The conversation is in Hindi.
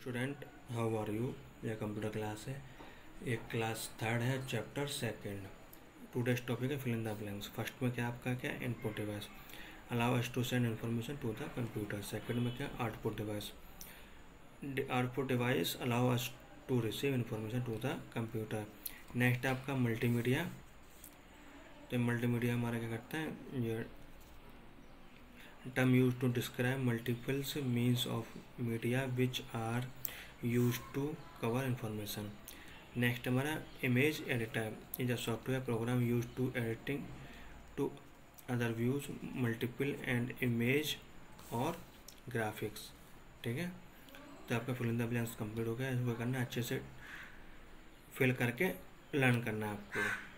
स्टूडेंट हाउ आर यू यह कंप्यूटर क्लास है। ये क्लास थर्ड है चैप्टर सेकंड टूडेज टॉपिक है फिलिंग द ब्लैंक्स फ़र्स्ट में क्या आपका क्या input device allow us to send information to the computer second में क्या output device output device allow us to receive information to the computer next आपका मल्टीमीडिया तो मल्टीमीडिया हमारा क्या करता है? ये used to describe multiple means of media which are use to cover information next हमारा image editor in the software program use to editing to other views multiple and image और ग्राफिक्स ठीक है? तो आपका फिल फुलंदा बिल्स कंप्लीट हो गया। इसको करना, अच्छे से फिल करके लर्न करना है आपको।